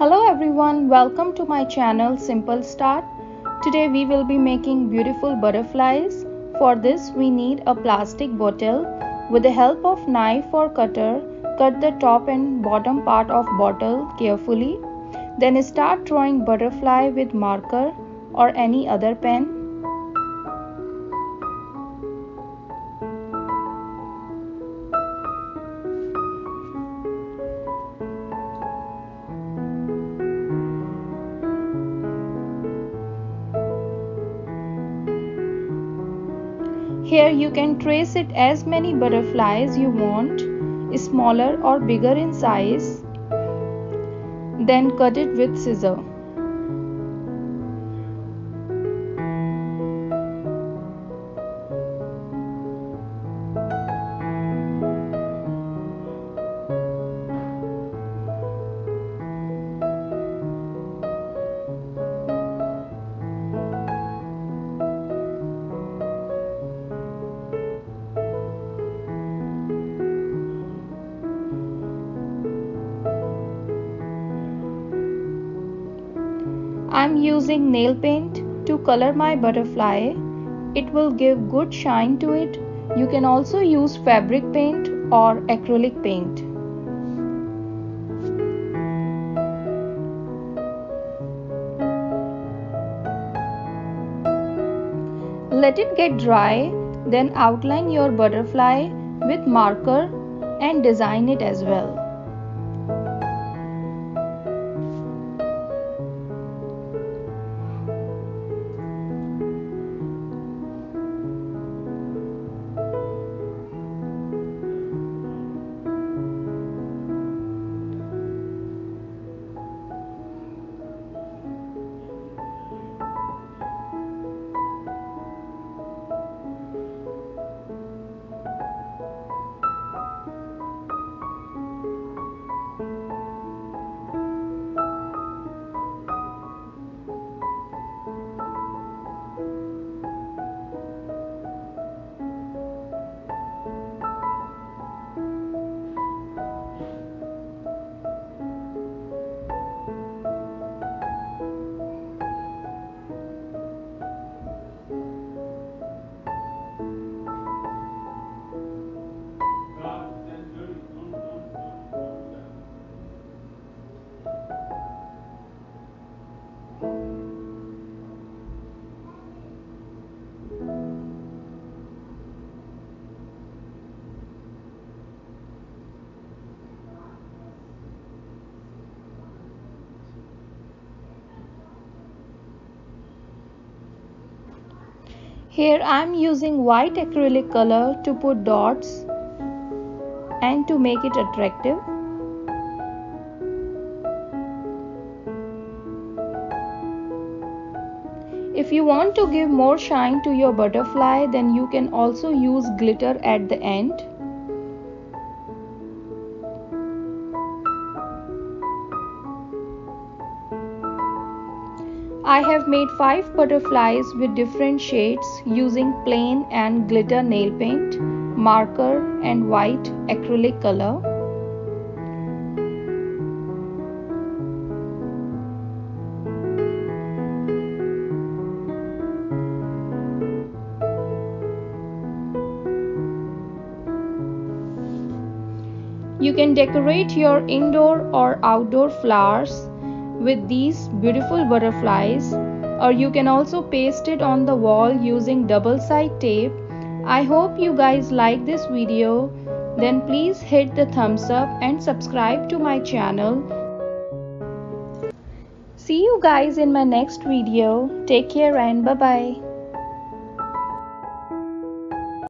Hello everyone, welcome to my channel Simple Start. Today we will be making beautiful butterflies. For this we need a plastic bottle. With the help of knife or cutter, cut the top and bottom part of bottle carefully. Then start drawing butterfly with marker or any other pen. Here you can trace it as many butterflies you want, smaller or bigger in size. Then cut it with scissor. I'm using nail paint to color my butterfly. It will give good shine to it. You can also use fabric paint or acrylic paint. Let it get dry, then outline your butterfly with marker and design it as well. Here I am using white acrylic color to put dots and to make it attractive. If you want to give more shine to your butterfly then you can also use glitter at the end. I have made 5 butterflies with different shades using plain and glitter nail paint, marker and white acrylic color. You can decorate your indoor or outdoor flowers with these beautiful butterflies or you can also paste it on the wall using double side tape. I hope you guys like this video. Then please hit the thumbs up and subscribe to my channel. See you guys in my next video. Take care and bye bye.